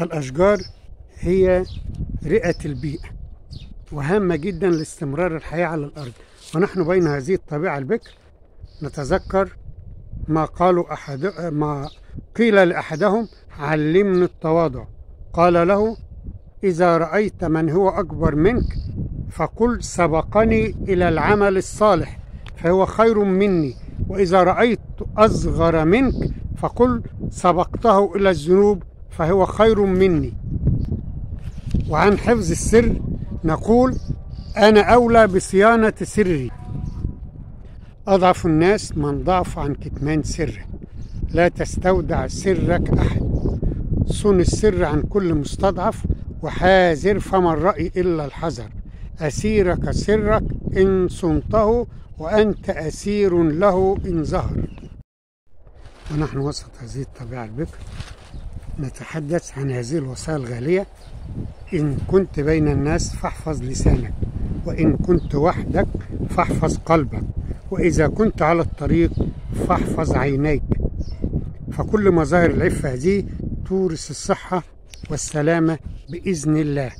الأشجار هي رئة البيئة وهامة جدا لاستمرار الحياة على الأرض. ونحن بين هذه الطبيعة البكر نتذكر ما قالوا أحد ما قيل لأحدهم علمني التواضع. قال له إذا رأيت من هو أكبر منك فقل سبقني إلى العمل الصالح فهو خير مني. وإذا رأيت أصغر منك فقل سبقته إلى الذنوب فهو خير مني. وعن حفظ السر نقول أنا أولى بصيانة سري. أضعف الناس من ضعف عن كتمان سره لا تستودع سرك أحد. صن السر عن كل مستضعف وحاذر فما الرأي إلا الحذر. أسيرك سرك إن صنته وأنت أسير له إن ظهر ونحن وسط هذه الطبيعة البكر. نتحدث عن هذه الوصايا الغالية. إن كنت بين الناس فاحفظ لسانك وإن كنت وحدك فاحفظ قلبك وإذا كنت على الطريق فاحفظ عينيك. فكل مظاهر العفة هذه تورث الصحة والسلامة بإذن الله.